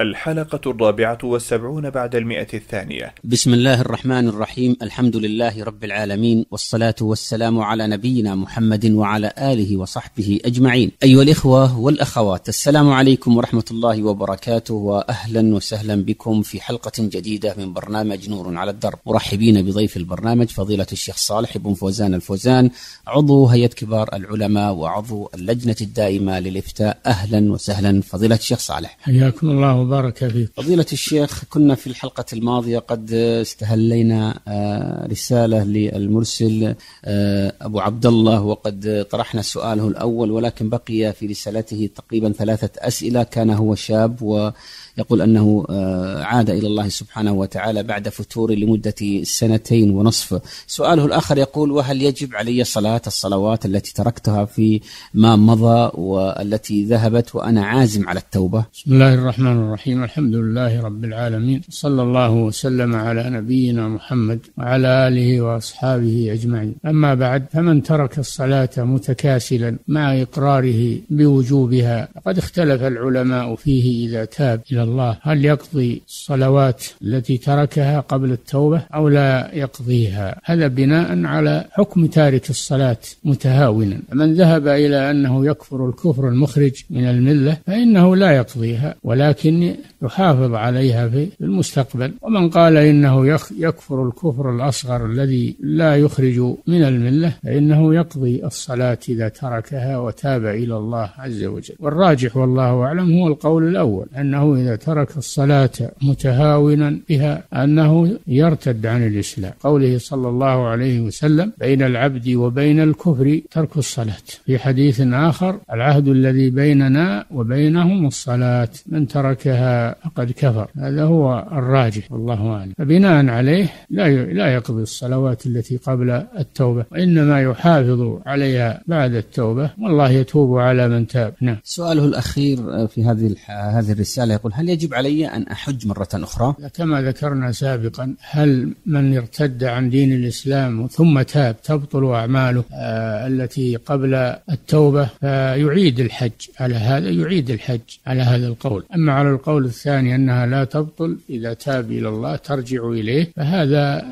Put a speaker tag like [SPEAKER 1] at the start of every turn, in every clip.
[SPEAKER 1] الحلقة الرابعة والسبعون بعد المئة الثانية.
[SPEAKER 2] بسم الله الرحمن الرحيم. الحمد لله رب العالمين والصلاة والسلام على نبينا محمد وعلى آله وصحبه أجمعين. أيها الإخوة والأخوات السلام عليكم ورحمة الله وبركاته وأهلا وسهلا بكم في حلقة جديدة من برنامج نور على الدرب. مرحبين بضيف البرنامج فضيلة الشيخ صالح بن فوزان الفوزان عضو هيئة كبار العلماء وعضو اللجنة الدائمة للإفتاء. أهلا وسهلا فضيلة الشيخ صالح.
[SPEAKER 3] حياكم الله وبارك فيك.
[SPEAKER 2] فضيلة الشيخ كنا في الحلقة الماضية قد استهلينا آه، رسالة للمرسل آه، أبو عبد الله وقد طرحنا سؤاله الأول ولكن بقي في رسالته تقريبا ثلاثة أسئلة كان هو شاب ويقول أنه آه، عاد إلى الله سبحانه وتعالى بعد فتور لمدة سنتين ونصف. سؤاله الآخر يقول وهل يجب علي صلاة الصلوات التي تركتها في ما مضى والتي ذهبت وأنا عازم على التوبة؟
[SPEAKER 3] بسم الله الرحمن الرحيم. الحمد لله رب العالمين. صلى الله وسلم على نبينا محمد وعلى آله وأصحابه أجمعين. أما بعد فمن ترك الصلاة متكاسلا مع إقراره بوجوبها فقد اختلف العلماء فيه إذا تاب إلى الله هل يقضي الصلوات التي تركها قبل التوبة أو لا يقضيها؟ هذا بناء على حكم تارك الصلاة متهاونا. من ذهب إلى أنه يكفر الكفر المخرج من الملة فإنه لا يقضيها ولكن يحافظ عليها في المستقبل. ومن قال إنه يكفر الكفر الأصغر الذي لا يخرج من الملة فإنه يقضي الصلاة إذا تركها وتاب إلى الله عز وجل. والراجح والله أعلم هو القول الأول أنه إذا ترك الصلاة متهاونا بها أنه يرتد عن الإسلام. قوله صلى الله عليه وسلم بين العبد وبين الكفر ترك الصلاة. في حديث آخر العهد الذي بيننا وبينهم الصلاة. من تركها فقد كفر. هذا هو الراجح والله أعلم. فبناء عليه لا لا يقضي الصلوات التي قبل التوبة. وإنما يحافظ عليها بعد التوبة. والله يتوب على من تاب. نعم.
[SPEAKER 2] سؤاله الأخير في هذه هذه الرسالة يقول هل يجب علي أن أحج مرة أخرى؟
[SPEAKER 3] كما ذكرنا سابقا هل من ارتد عن دين الإسلام ثم تاب تبطل أعماله آه التي قبل التوبة فيعيد الحج على هذا يعيد الحج على هذا القول. أما على القول الثاني أنها لا تبطل إذا تاب إلى الله ترجع إليه فهذا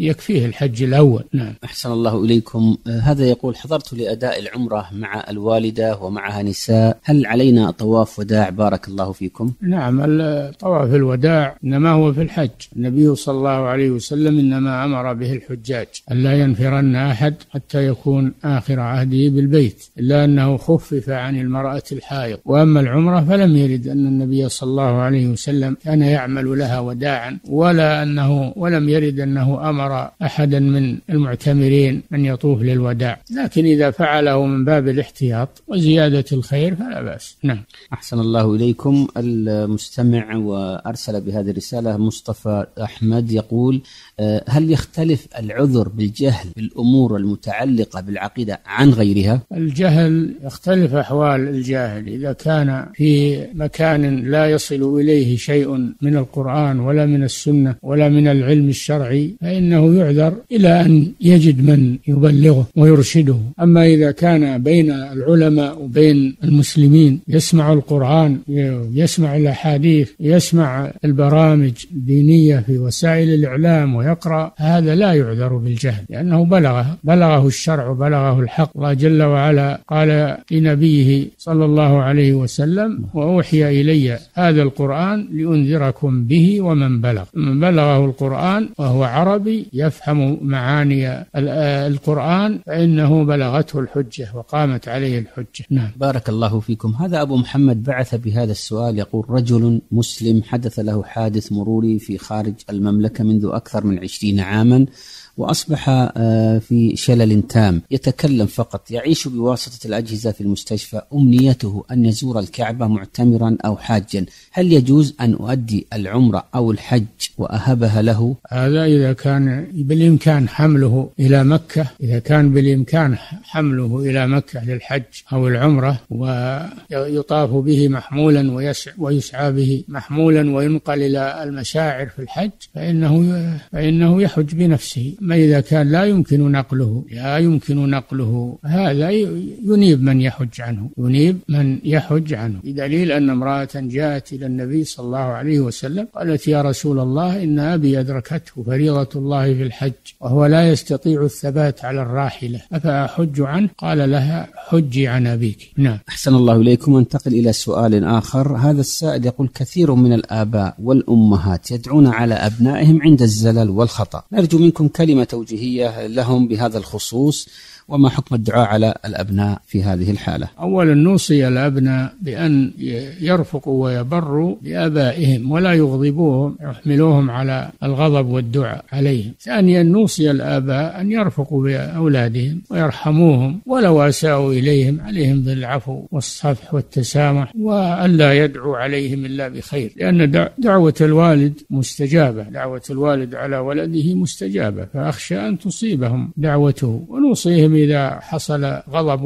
[SPEAKER 3] يكفيه الحج الأول. نعم.
[SPEAKER 2] أحسن الله إليكم. آه، هذا يقول حضرت لأداء العمرة مع الوالدة ومعها نساء. هل علينا طواف وداع بارك الله فيكم؟
[SPEAKER 3] نعم طواف الوداع إنما هو في الحج. النبي صلى الله عليه وسلم إنما أمر به الحجاج. الا ينفرن أحد حتى يكون آخر عهده بالبيت. إلا أنه خفف عن المرأة الحائض. وأما العمرة فلم يرد أن النبي صلى الله عليه وسلم كان يعمل لها وداعا ولا أنه ولم يرد أنه أمر أحدا من المعتمرين أن يطوف للوداع. لكن إذا فعله من باب الاحتياط وزيادة الخير فلا بأس. نعم.
[SPEAKER 2] أحسن الله إليكم. المستمع وأرسل بهذه الرسالة مصطفى أحمد يقول آه، هل يختلف العذر بالجهل بالأمور المتعلقة بالعقيدة عن غيرها؟
[SPEAKER 3] الجهل يختلف أحوال الجاهل. إذا كان في مكان لا يصل إليه شيء من القرآن ولا من السنة ولا من العلم الشرعي فإنه يعذر إلى أن يجد من يبلغه ويرشده. أما إذا كان بين العلماء وبين المسلمين يسمع القرآن يسمع الأحاديث يسمع البرامج الدينية في وسائل الإعلام ويقرأ هذا لا يعذر بالجهل لأنه بلغه بلغه الشرع وبلغه الحق. الله جل وعلا قال لنبيه صلى الله عليه وسلم وأوحي إلي هذا القرآن لأنذركم به ومن بلغ. من بلغه القرآن وهو عربي يفهم معاني ال- القرآن فإنه بلغته الحجة وقامت عليه الحجة. نعم.
[SPEAKER 2] بارك الله فيكم. هذا أبو محمد بعث بهذا السؤال يقول رجل مسلم حدث له حادث مروري في خارج المملكة منذ أكثر من عشرين عاما وأصبح آه، في شلل تام. يتكلم فقط. يعيش بواسطة الأجهزة في المستشفى. أمنيته أن يزور الكعبة معتمرا أو حاجا. هل يجوز أن أؤدي العمرة أو الحج وأهبها له؟
[SPEAKER 3] هذا إذا كان بالإمكان حمله إلى مكة. إذا كان بالإمكان حمله إلى مكة للحج أو العمرة ويطاف به محمولا ويسعى به محمولا وينقل إلى المشاعر في الحج فإنه فإنه يحج بنفسه. ما إذا كان لا يمكن نقله لا يمكن نقله هذا ينيب من يحج عنه ينيب من يحج عنه. بدليل أن امرأة جاءت إلى النبي صلى الله عليه وسلم قالت يا رسول الله إن أبي أدركته فريضة الله في الحج وهو لا يستطيع الثبات على الراحلة أفأحج عنه قال لها حجي عن أبيك. نعم.
[SPEAKER 2] أحسن الله إليكم. انتقل إلى سؤال آخر. هذا السائل يقول كثير من الآباء والأمهات يدعون على أبنائهم عند الزلل والخطأ. نرجو منكم كلمة توجيهية لهم بهذا الخصوص. وما حكم الدعاء على الأبناء في هذه الحالة؟
[SPEAKER 3] أولا نوصي الأبناء بأن يرفقوا ويبروا بآبائهم ولا يغضبوهم يحملوهم على الغضب والدعاء عليهم. ثانيا نوصي الآباء أن يرفقوا بأولادهم ويرحموهم ولو أساءوا إليهم عليهم بالعفو والصفح والتسامح وألا يدعو عليهم إلا بخير لأن دعوة الوالد مستجابة دعوة الوالد على ولده مستجابة فأخشى أن تصيبهم دعوته. ونوصيهم إذا حصل غضب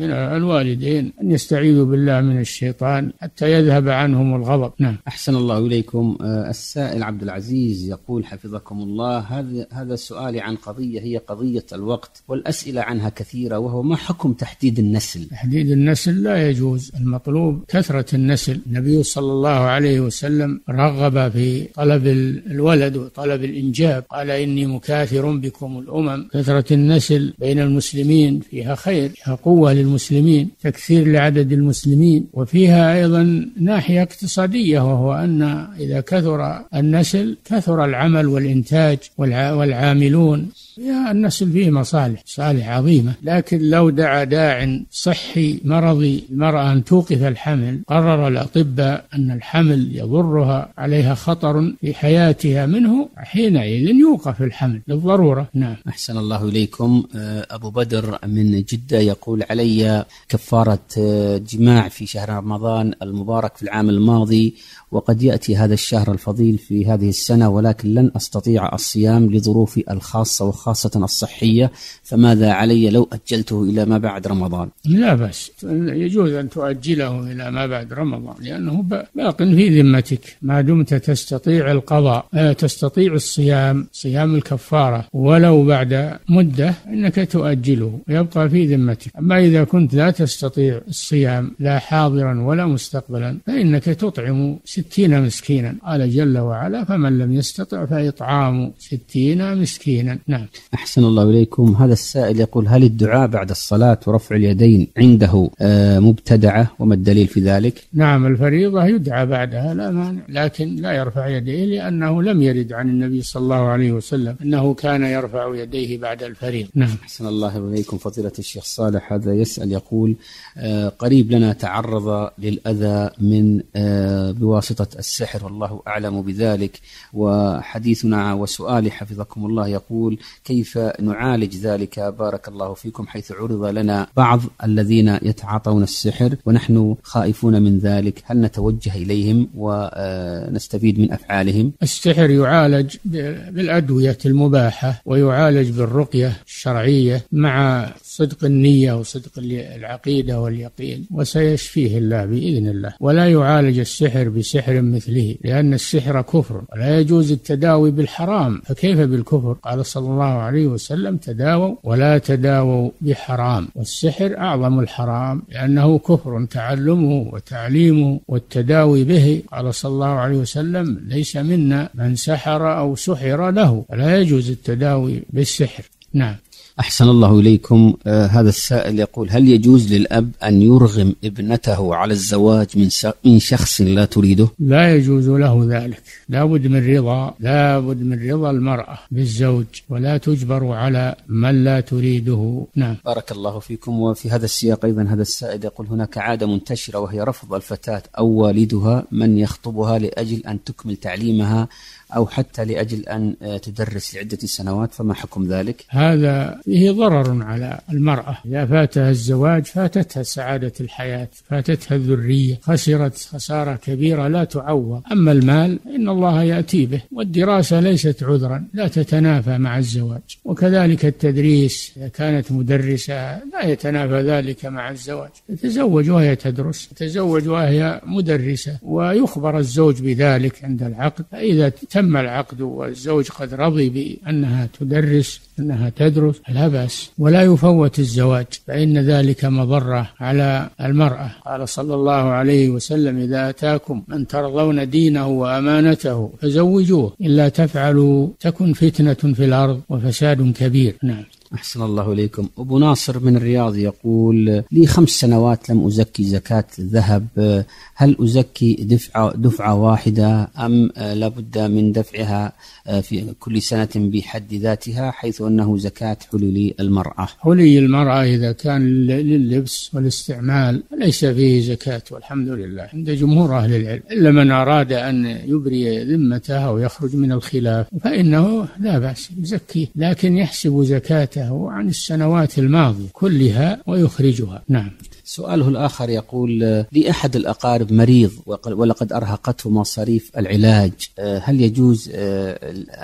[SPEAKER 3] من الوالدين أن يستعيذوا بالله من الشيطان حتى يذهب عنهم الغضب. نعم.
[SPEAKER 2] أحسن الله إليكم. آه، السائل عبد العزيز يقول حفظكم الله هذا هذا السؤال عن قضية هي قضية الوقت والأسئلة عنها كثيرة وهو ما حكم تحديد النسل؟
[SPEAKER 3] تحديد النسل لا يجوز. المطلوب كثرة النسل. النبي صلى الله عليه وسلم رغب في طلب الولد وطلب الإنجاب قال إني مكاثر بكم الأمم. كثرة النسل بين المسلمين المسلمين فيها خير فيها قوة للمسلمين تكثير لعدد المسلمين وفيها أيضا ناحية اقتصادية وهو أن إذا كثر النسل كثر العمل والإنتاج والعاملون. يا النسل فيه مصالح مصالح عظيمة. لكن لو دعا داع صحي مرضي المرأة أن توقف الحمل قرر الأطباء أن الحمل يضرها عليها خطر في حياتها منه حينئذ يوقف الحمل للضرورة. نعم.
[SPEAKER 2] أحسن الله إليكم. آه، أبو بدر من جدة يقول علي كفارة آه، جماع في شهر رمضان المبارك في العام الماضي وقد يأتي هذا الشهر الفضيل في هذه السنة ولكن لن أستطيع الصيام لظروفي الخاصة وخاصة الصحية فماذا علي لو أجلته إلى ما بعد رمضان؟
[SPEAKER 3] لا بأس. يجوز أن تؤجله إلى ما بعد رمضان لأنه باق في ذمتك. ما دمت تستطيع القضاء تستطيع الصيام صيام الكفارة. ولو بعد مدة إنك تؤجله ويبقى في ذمتك. أما إذا كنت لا تستطيع الصيام لا حاضرا ولا مستقبلا فإنك تطعم ستين مسكينا. قال جل وعلا فمن لم يستطع فإطعام ستين مسكينا. نعم.
[SPEAKER 2] أحسن الله إليكم. هذا السائل يقول هل الدعاء بعد الصلاة ورفع اليدين عنده آه، مبتدعة وما الدليل في ذلك؟
[SPEAKER 3] نعم الفريضة يدعى بعدها لا مانع لكن لا يرفع يديه لأنه لم يرد عن النبي صلى الله عليه وسلم أنه كان يرفع يديه بعد الفريضة. نعم.
[SPEAKER 2] أحسن الله إليكم. فضيلة الشيخ صالح هذا يسأل يقول آه، قريب لنا تعرض للأذى من آه، بواسطة واسطة السحر والله أعلم بذلك. وحديثنا وسؤالي حفظكم الله يقول كيف نعالج ذلك. بارك الله فيكم حيث عرض لنا بعض الذين يتعاطون السحر ونحن خائفون من ذلك. هل نتوجه إليهم ونستفيد من أفعالهم؟
[SPEAKER 3] السحر يعالج بالأدوية المباحة ويعالج بالرقية الشرعية مع صدق النية وصدق العقيدة واليقين وسيشفيه الله بإذن الله. ولا يعالج السحر بسحر مثله لأن السحر كفر ولا يجوز التداوي بالحرام. فكيف بالكفر؟ قال صلى الله عليه وسلم تداووا ولا تداووا بحرام. والسحر أعظم الحرام لأنه كفر تعلمه وتعليمه والتداوي به. قال صلى الله عليه وسلم ليس منا من سحر أو سحر له. فلا يجوز التداوي بالسحر. نعم.
[SPEAKER 2] أحسن الله إليكم. آه هذا السائل يقول هل يجوز للأب أن يرغم ابنته على الزواج من من شخص لا تريده؟
[SPEAKER 3] لا يجوز له ذلك. لا بد من رضا لا بد من رضا المرأة بالزوج ولا تجبر على من لا تريده. نعم.
[SPEAKER 2] بارك الله فيكم. وفي هذا السياق أيضا هذا السائل يقول هناك عادة منتشرة وهي رفض الفتاة أو والدها من يخطبها لأجل أن تكمل تعليمها أو حتى لأجل أن آه، تدرس لعدة سنوات فما حكم ذلك؟
[SPEAKER 3] هذا فيه ضرر على المرأة. إذا فاتها الزواج فاتتها سعادة الحياة فاتتها الذرية. خسرت خسارة كبيرة لا تعوض. أما المال إن الله يأتي به. والدراسة ليست عذرا لا تتنافى مع الزواج. وكذلك التدريس إذا كانت مدرسة لا يتنافى ذلك مع الزواج. تتزوج وهي تدرس تتزوج وهي مدرسة. ويخبر الزوج بذلك عند العقد. فإذا تم العقد والزوج قد رضي بأنها تدرس أنها تدرس لا بأس ولا يفوت الزواج فإن ذلك مضرة على المرأة. قال صلى الله عليه وسلم إذا أتاكم من ترضون دينه وأمانته فزوجوه إلا تفعلوا تكن فتنة في الأرض وفساد كبير. نعم.
[SPEAKER 2] أحسن الله إليكم. أبو ناصر من الرياض يقول لي خمس سنوات لم أزكي زكاة الذهب. هل أزكي دفعة, دفعة واحدة أم لابد من دفعها في كل سنة بحد ذاتها حيث أنه زكاة حلي المرأة.
[SPEAKER 3] حلي المرأة إذا كان لللبس والاستعمال ليس فيه زكاة والحمد لله. عند جمهور أهل العلم إلا من أراد أن يبري ذمته ويخرج من الخلاف فإنه لا بأس يزكيه لكن يحسب زكاته عن السنوات الماضية كلها ويخرجها. نعم.
[SPEAKER 2] سؤاله الآخر يقول لي أحد الأقارب مريض ولقد أرهقته مصاريف العلاج هل يجوز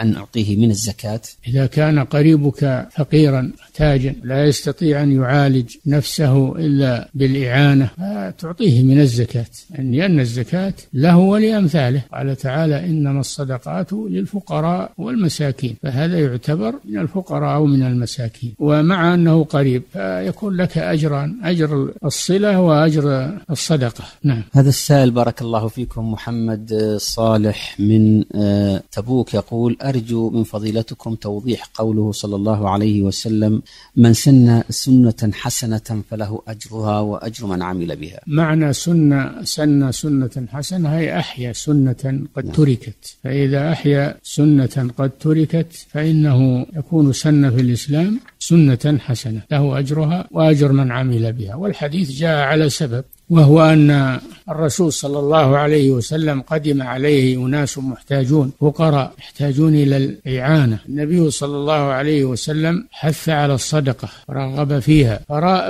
[SPEAKER 2] أن أعطيه من الزكاة؟
[SPEAKER 3] إذا كان قريبك فقيرا محتاجا لا يستطيع أن يعالج نفسه إلا بالإعانة تعطيه من الزكاة. لأن الزكاة له ولأمثاله. قال تعالى إنما الصدقات للفقراء والمساكين. فهذا يعتبر من الفقراء أو من المساكين. ومع أنه قريب فيكون لك أجران أجر الصلة وأجر الصدقة. نعم.
[SPEAKER 2] هذا السائل بارك الله فيكم محمد صالح من آه، تبوك يقول أرجو من فضيلتكم توضيح قوله صلى الله عليه وسلم من سن سنة حسنة فله أجرها وأجر من عمل بها.
[SPEAKER 3] معنى سنة سن سنة حسنة هي أحيا سنة قد نعم. تركت. فإذا أحيا سنة قد تركت فإنه يكون سن في الإسلام سنة حسنة له أجرها وأجر من عمل بها. والحديث جاء على سبب وهو أن الرسول صلى الله عليه وسلم قدم عليه أناس محتاجون فقراء يحتاجون إلى الإعانة. النبي صلى الله عليه وسلم حث على الصدقة ورغب فيها.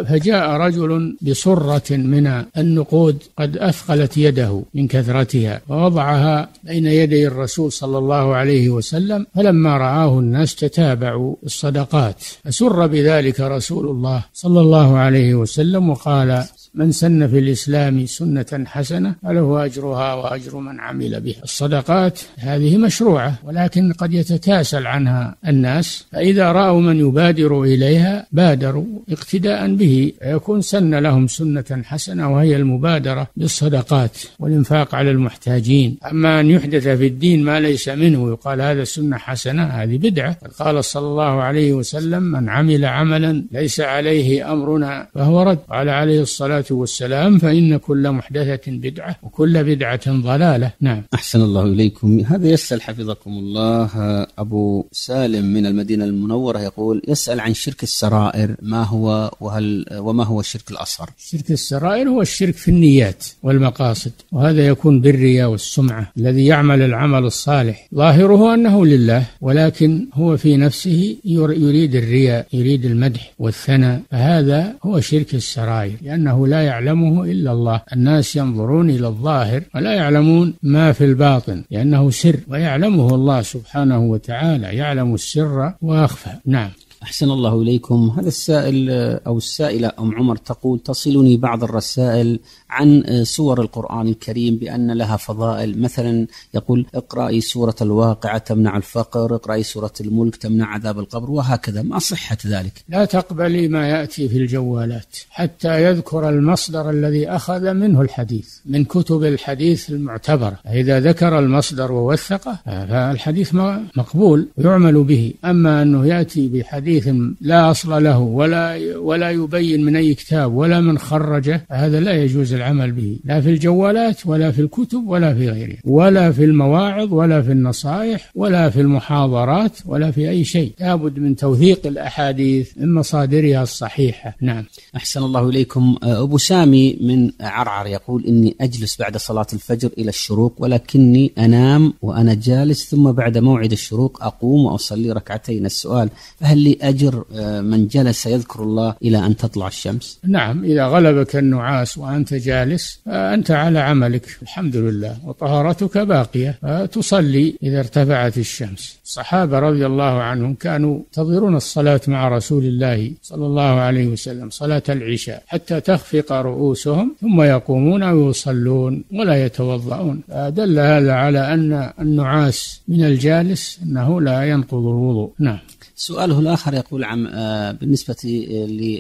[SPEAKER 3] فجاء رجل بصرة من النقود قد أثقلت يده من كثرتها ووضعها بين يدي الرسول صلى الله عليه وسلم فلما رآه الناس تتابعوا الصدقات. فسر بذلك رسول الله صلى الله عليه وسلم وقال من سن في الإسلام سنة حسنة فله أجرها وأجر من عمل بها. الصدقات هذه مشروعة ولكن قد يتكاسل عنها الناس. فإذا رأوا من يبادر إليها بادروا اقتداء به. فيكون سن لهم سنة حسنة وهي المبادرة بالصدقات والإنفاق على المحتاجين. أما أن يحدث في الدين ما ليس منه يقال هذا سنة حسنة هذه بدعة. قال صلى الله عليه وسلم من عمل عملا ليس عليه أمرنا فهو رد. قال عليه الصلاة والسلام فإن كل محدثة بدعة وكل بدعة ضلالة. نعم.
[SPEAKER 2] أحسن الله إليكم. هذا يسأل حفظكم الله أبو سالم من المدينة المنورة يقول يسأل عن شرك السرائر ما هو وهل وما هو الشرك الأصغر؟
[SPEAKER 3] شرك السرائر هو الشرك في النيات والمقاصد وهذا يكون بالرياء والسمعة الذي يعمل العمل الصالح. ظاهره أنه لله ولكن هو في نفسه يريد الرياء يريد المدح والثناء فهذا هو شرك السرائر لأنه لا لا يعلمه إلا الله. الناس ينظرون إلى الظاهر ولا يعلمون ما في الباطن لأنه سر ويعلمه الله سبحانه وتعالى. يعلم السر وأخفى. نعم.
[SPEAKER 2] أحسن الله إليكم. هذا السائل أو السائلة أم عمر تقول تصلني بعض الرسائل عن سور القرآن الكريم بأن لها فضائل. مثلا يقول اقرأي سورة الواقعة تمنع الفقر اقرأي سورة الملك تمنع عذاب القبر وهكذا. ما صحة ذلك؟
[SPEAKER 3] لا تقبلي ما يأتي في الجوالات حتى يذكر المصدر الذي أخذ منه الحديث من كتب الحديث المعتبرة. إذا ذكر المصدر ووثقه فالحديث مقبول ويعمل به. أما أنه يأتي بحديث حديث لا أصل له ولا ولا يبين من أي كتاب ولا من خرجه فهذا لا يجوز العمل به لا في الجوالات ولا في الكتب ولا في غيرها ولا في المواعظ ولا في النصائح ولا في المحاضرات ولا في أي شيء. لابد من توثيق الأحاديث من مصادرها الصحيحة. نعم.
[SPEAKER 2] أحسن الله إليكم. أبو سامي من عرعر يقول إني أجلس بعد صلاة الفجر إلى الشروق ولكني أنام وأنا جالس ثم بعد موعد الشروق أقوم وأصلي ركعتين. السؤال فهل لي أجر آه، من جلس يذكر الله إلى أن تطلع الشمس؟
[SPEAKER 3] نعم إذا غلبك النعاس وأنت جالس فأنت على عملك. الحمد لله. وطهارتك باقية. تصلي إذا ارتفعت الشمس. الصحابة رضي الله عنهم كانوا ينتظرون الصلاة مع رسول الله صلى الله عليه وسلم صلاة العشاء حتى تخفق رؤوسهم ثم يقومون ويصلون ولا يتوضؤون. دل هذا على أن النعاس من الجالس أنه لا ينقض الوضوء. نعم.
[SPEAKER 2] سؤاله الآخر يقول عم آه، بالنسبة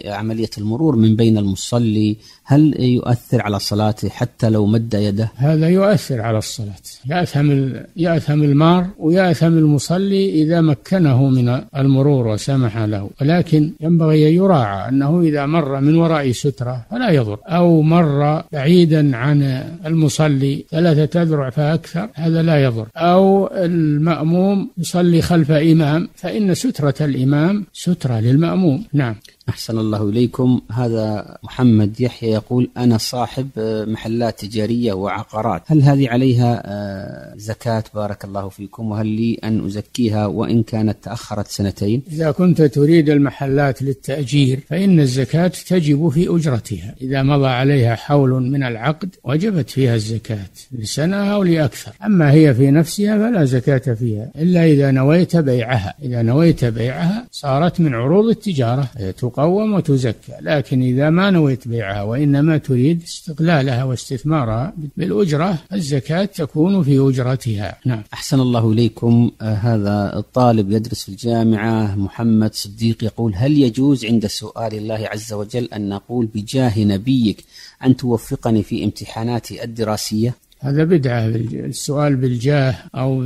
[SPEAKER 2] لعملية المرور من بين المصلي هل يؤثر على صلاته حتى لو مد يده؟
[SPEAKER 3] هذا يؤثر على الصلاة. يأثم يأثم المار ويأثم المصلي إذا مكنه من المرور وسمح له. ولكن ينبغي أن يراعى أنه إذا مر من وراء سترة فلا يضر. أو مر بعيدا عن المصلي ثلاثة أذرع فأكثر هذا لا يضر. أو المأموم يصلي خلف إمام فإن سترة الإمام سترة للمأموم. نعم.
[SPEAKER 2] أحسن الله إليكم. هذا محمد يحيى يقول أنا صاحب آه، محلات تجارية وعقارات. هل هذه عليها آه، زكاة؟ بارك الله فيكم. وهل لي أن أزكيها؟ وإن كانت تأخرت سنتين؟
[SPEAKER 3] إذا كنت تريد المحلات للتأجير فإن الزكاة تجب في أجرتها. إذا مضى عليها حول من العقد وجبت فيها الزكاة لسنة أو لأكثر. أما هي في نفسها فلا زكاة فيها إلا إذا نويت بيعها. إذا نويت بيعها صارت من عروض التجارة تقوم وتزكى. لكن إذا ما نويت بيعها وإنما تريد استقلالها واستثمارها بالأجرة الزكاة تكون في أجرتها. نعم.
[SPEAKER 2] أحسن الله إليكم. آه هذا الطالب يدرس في الجامعة محمد صديق يقول هل يجوز عند سؤال الله عز وجل أن نقول بجاه نبيك أن توفقني في امتحاناتي الدراسية؟
[SPEAKER 3] هذا بدعة السؤال بالجاه أو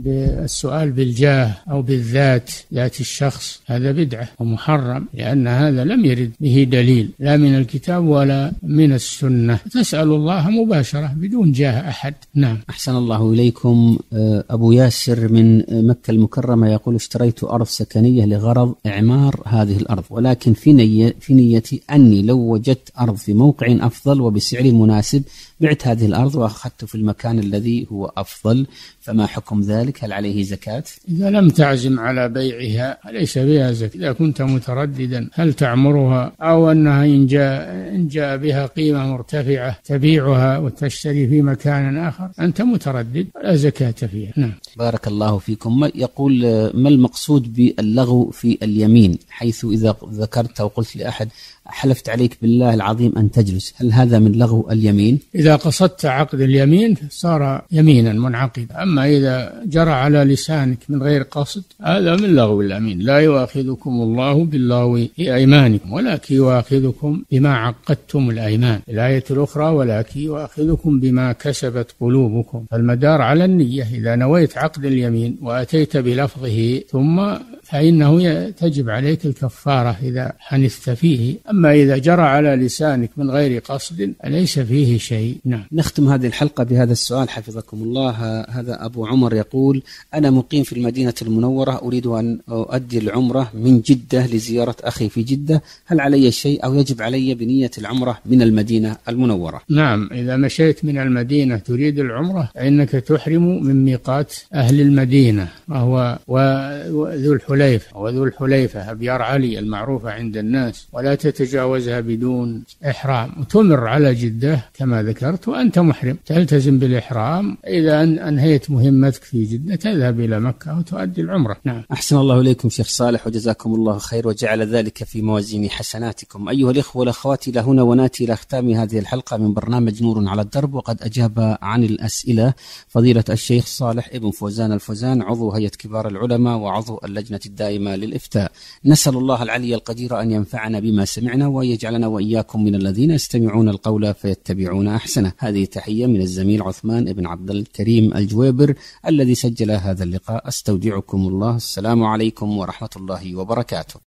[SPEAKER 3] بالسؤال بالجاه أو بالذات ذات الشخص هذا بدعة ومحرم لأن هذا لم يرد به دليل لا من الكتاب ولا من السنة. تسأل الله مباشرة بدون جاه أحد. نعم.
[SPEAKER 2] أحسن الله إليكم. آه، أبو ياسر من مكة المكرمة يقول اشتريت أرض سكنية لغرض إعمار هذه الأرض ولكن في, نية في نيتي أني لو وجدت أرض في موقع أفضل وبسعر مناسب بعت هذه الأرض وأخذت في المكان الذي هو أفضل فما حكم ذلك؟ هل عليه زكاة؟
[SPEAKER 3] إذا لم تعزم على بيعها فليس بها زكاة؟ إذا كنت مترددا هل تعمرها؟ أو أنها إن جاء, إن جاء بها قيمة مرتفعة تبيعها وتشتري في مكان آخر أنت متردد فلا زكاة فيها. نعم.
[SPEAKER 2] بارك الله فيكم. يقول ما المقصود باللغو في اليمين؟ حيث إذا ذكرت وقلت لأحد حلفت عليك بالله العظيم أن تجلس. هل هذا من لغو اليمين؟
[SPEAKER 3] إذا قصدت عقد اليمين صار يمينا منعقدا. أما إذا جرى على لسانك من غير قصد هذا من لغو اليمين. لا يؤاخذكم الله باللغو في أيمانكم ولكن يؤاخذكم بما عقدتم الأيمان. الآية الأخرى ولكن يؤاخذكم بما كسبت قلوبكم. فالمدار على النية إذا نويت عقد اليمين وأتيت بلفظه ثم فإنه تجب عليك الكفارة إذا حنثت فيه. أما إذا جرى على لسانك من غير قصد ليس فيه شيء؟ نعم.
[SPEAKER 2] نختم هذه الحلقة بهذا السؤال حفظكم الله. هذا أبو عمر يقول أنا مقيم في المدينة المنورة أريد أن أؤدي العمرة من جدة لزيارة أخي في جدة. هل علي شيء أو يجب علي بنية العمرة من المدينة المنورة؟
[SPEAKER 3] نعم إذا مشيت من المدينة تريد العمرة فإنك تحرم من ميقات أهل المدينة وهو وذو الحليفة وذو الحليفة أبيار علي المعروفة عند الناس. ولا تتجاوزها بدون إحرام. وتمر على جدة كما ذكرت وأنت محرم. تلتزم بالإحرام. إذا أنهيت مهمتك في جدة تذهب إلى مكة وتؤدي العمرة. نعم.
[SPEAKER 2] أحسن الله إليكم شيخ صالح وجزاكم الله خير وجعل ذلك في موازين حسناتكم. أيها الإخوة والأخوات إلى هنا ونأتي إلى ختام هذه الحلقة من برنامج نور على الدرب. وقد أجاب عن الأسئلة فضيلة الشيخ صالح ابن فوزان الفوزان عضو هيئة كبار العلماء وعضو اللجنة الدائمة للإفتاء. نسأل الله العلي القدير أن ينفعنا بما سمعنا. وأن يجعلنا وإياكم من الذين يستمعون القول فيتبعون أحسنه. هذه تحية من الزميل عثمان بن عبد الكريم الجويبر الذي سجل هذا اللقاء. أستودعكم الله. السلام عليكم ورحمة الله وبركاته.